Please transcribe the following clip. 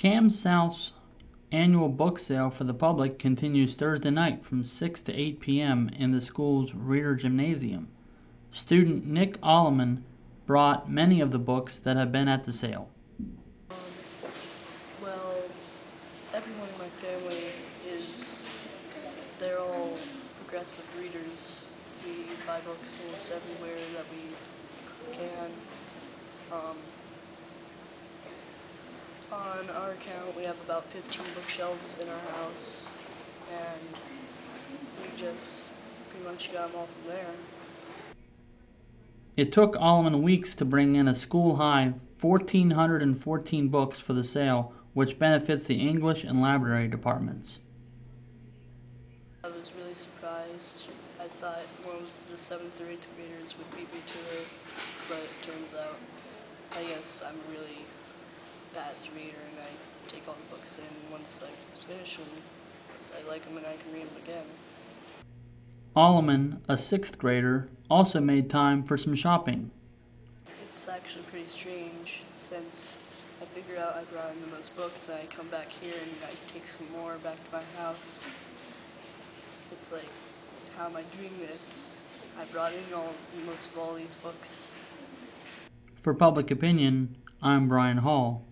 CAMS South's annual book sale for the public continues Thursday night from 6 to 8 p.m. in the school's Reader Gymnasium. Student Nick Alleman brought many of the books that have been at the sale. Well, everyone in my family is, they're all progressive readers. We buy books almost everywhere that we can. Um, on our account, we have about 15 bookshelves in our house, and we just pretty much got them all from there. It took Alleman weeks to bring in a school high 1,414 books for the sale, which benefits the English and library departments. I was really surprised. I thought one of the seventh or eighth graders would beat me to it, but it turns out, I guess I'm really fast reader and I take all the books in once I finish them. Once I like them and I can read them again. Alleman, a sixth grader, also made time for some shopping. It's actually pretty strange since I figure out I brought in the most books and I come back here and I take some more back to my house. It's like, how am I doing this? I brought in all most of all these books For Public Opinion, I'm Brian Hall.